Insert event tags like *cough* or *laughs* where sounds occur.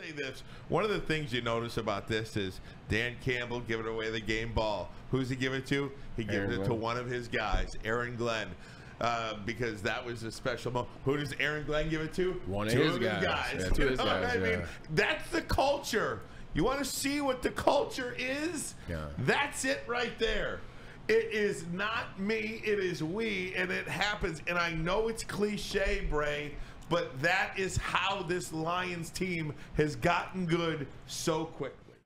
say this. One of the things you notice about this is Dan Campbell giving away the game ball. Who's he give it to? He gives Aaron it to one of his guys, Aaron Glenn. Uh, because that was a special moment. Who does Aaron Glenn give it to? One of two his of his guys. guys. Yeah, two his *laughs* You know what guys, I mean, yeah. that's the culture. You want to see what the culture is? Yeah. That's it right there. It is not me, it is we, and it happens. And I know it's cliche, Bray, but that is how this Lions team has gotten good so quickly.